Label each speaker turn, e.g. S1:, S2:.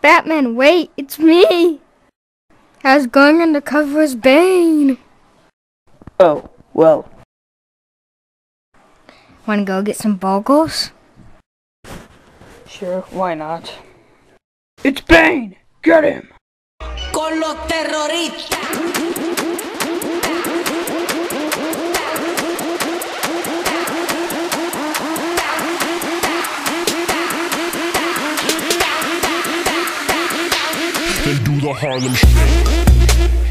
S1: Batman, wait, it's me! I was going undercover as Bane.
S2: Oh, well.
S1: Wanna go get some bogles?
S2: Sure, why not? It's Bane! Get him!
S3: Con los terroristas.
S4: They do the Harlem shake.